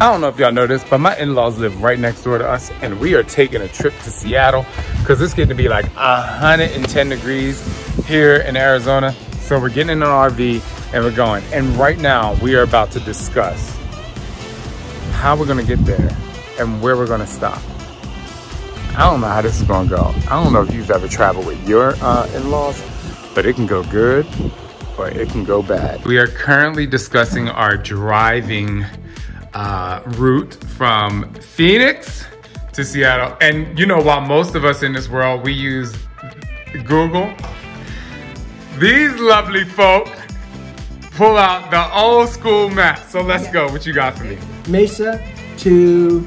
I don't know if y'all know this, but my in-laws live right next door to us and we are taking a trip to Seattle because it's getting to be like 110 degrees here in Arizona. So we're getting in an RV and we're going. And right now we are about to discuss how we're gonna get there and where we're gonna stop. I don't know how this is gonna go. I don't know if you've ever traveled with your uh, in-laws, but it can go good or it can go bad. We are currently discussing our driving uh, route from Phoenix to Seattle. And you know, while most of us in this world, we use Google, these lovely folk pull out the old school map. So let's go. What you got for me? Mesa to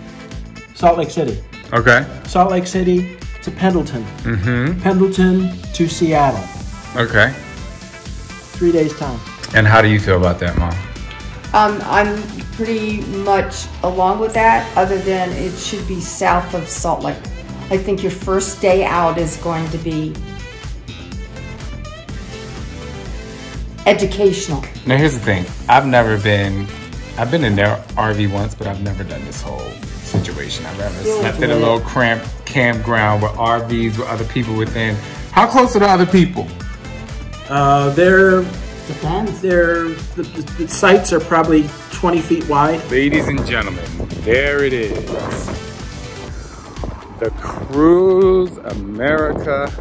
Salt Lake City. Okay. Salt Lake City to Pendleton. Mm-hmm. Pendleton to Seattle. Okay. Three days time. And how do you feel about that, Mom? Um, I'm pretty much along with that, other than it should be south of Salt Lake. I think your first day out is going to be educational. Now here's the thing. I've never been, I've been in their RV once, but I've never done this whole situation. I've never You'll slept in a little cramped campground with RVs with other people within. How close are the other people? Uh, they're depends. They're the, the, the sites are probably 20 feet wide. Ladies and gentlemen, there it is. The Cruise America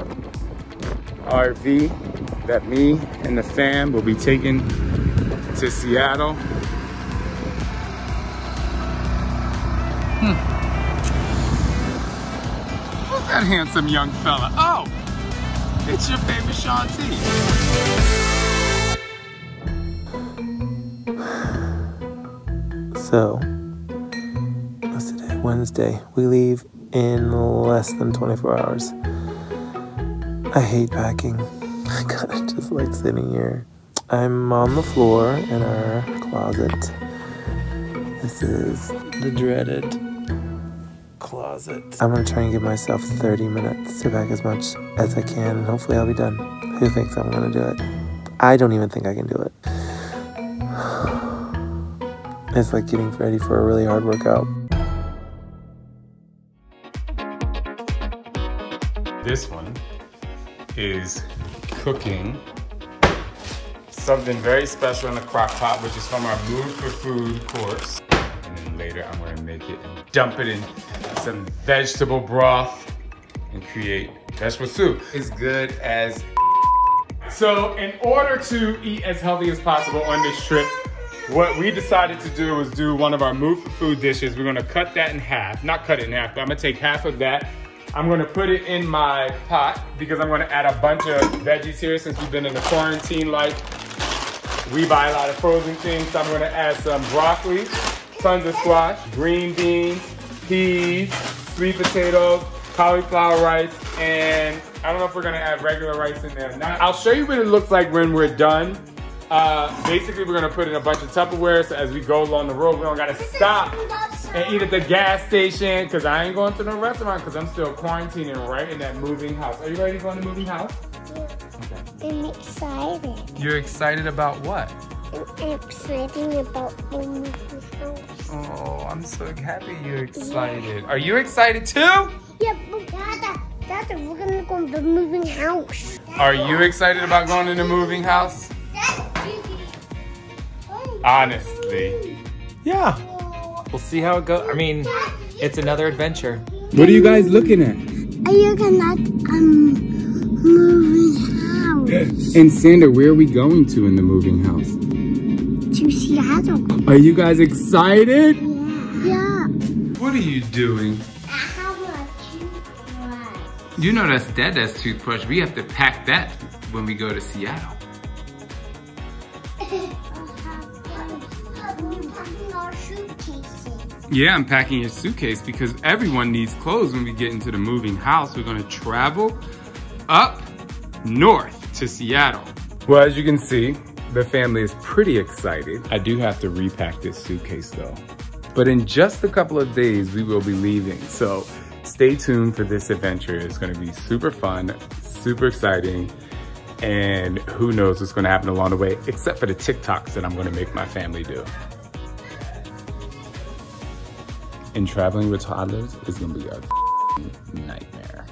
RV that me and the fam will be taking to Seattle. Hmm. Who's that handsome young fella? Oh, it's your favorite Shaun T. So, what's today? Wednesday. We leave in less than 24 hours. I hate packing. I kind of just like sitting here. I'm on the floor in our closet. This is the dreaded closet. I'm gonna try and give myself 30 minutes to pack as much as I can, and hopefully I'll be done. Who thinks I'm gonna do it? I don't even think I can do it. It's like getting ready for a really hard workout. This one is cooking something very special in the crock pot, which is from our Mood for Food course. And then later I'm gonna make it and dump it in some vegetable broth and create vegetable soup. As good as so in order to eat as healthy as possible on this trip, what we decided to do was do one of our Mood for Food dishes. We're gonna cut that in half. Not cut it in half, but I'm gonna take half of that. I'm gonna put it in my pot because I'm gonna add a bunch of veggies here since we've been in the quarantine life. We buy a lot of frozen things, so I'm gonna add some broccoli, tons of squash, green beans, peas, sweet potatoes, cauliflower rice, and I don't know if we're gonna add regular rice in there. Now, I'll show you what it looks like when we're done. Uh, basically, we're gonna put in a bunch of Tupperware so as we go along the road, we don't gotta stop and eat at the gas station because I ain't going to no restaurant because I'm still quarantining right in that moving house. Are you ready to go in the moving house? Yeah. I'm excited. You're excited about what? I'm excited about the movie house. Oh, I'm so happy you're excited. Are you excited too? Yeah, but Dada, Dada, we're gonna go to the moving house. Are you excited about going in the moving house? Honestly. Yeah. We'll see how it goes. I mean, it's another adventure. What are you guys looking at? Are you gonna um moving house And Sander, where are we going to in the moving house? to Seattle? Are you guys excited? Yeah. What are you doing? How about you You know that's Dada's toothbrush. We have to pack that when we go to Seattle. our suitcases. Yeah, I'm packing your suitcase because everyone needs clothes when we get into the moving house. We're gonna travel up north to Seattle. Well, as you can see, the family is pretty excited. I do have to repack this suitcase though. But in just a couple of days, we will be leaving. So stay tuned for this adventure. It's gonna be super fun, super exciting, and who knows what's gonna happen along the way, except for the TikToks that I'm gonna make my family do. And traveling with toddlers is gonna be a nightmare.